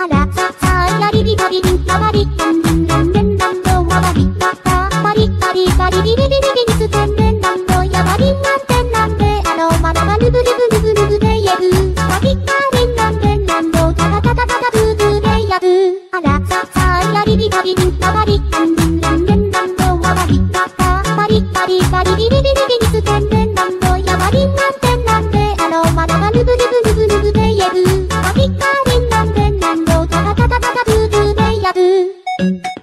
ビビビビ Mm-hmm.